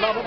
No, vamos.